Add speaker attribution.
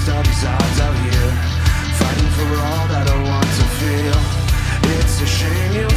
Speaker 1: messed up sides out here. Fighting for all that I want to feel. It's a shame you